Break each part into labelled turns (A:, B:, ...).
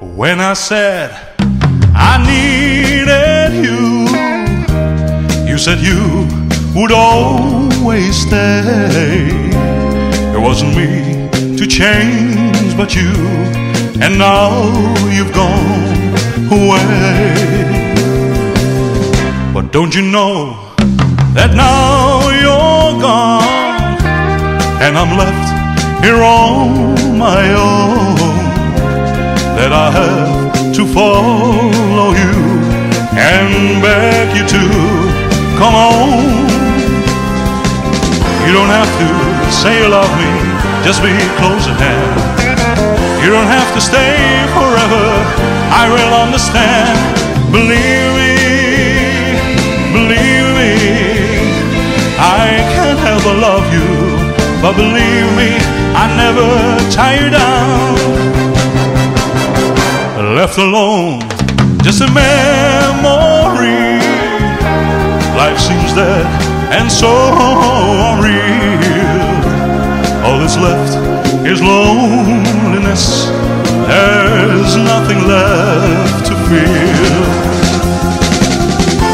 A: When I said I needed you, you said you would always stay. It wasn't me to change, but you, and now you've gone away. But don't you know that now you're gone, and I'm left here on follow you and beg you to come on. You don't have to say you love me, just be close at hand. You don't have to stay forever, I will understand. Believe me, believe me, I can't help but love you, but believe me, I never tie you down. Left alone, just a memory. Life seems dead and so unreal. All that's left is loneliness. There's nothing left to feel.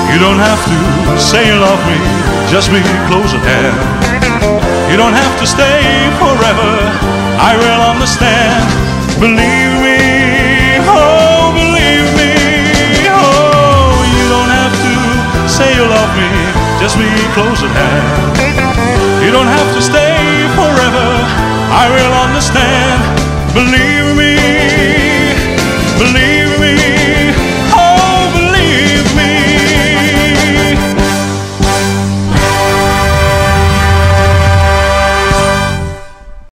A: You don't have to say you love me, just be close at hand. You don't have to stay forever, I will understand. Believe say you love me, just be close at hand. You don't have to stay forever, I will understand. Believe me,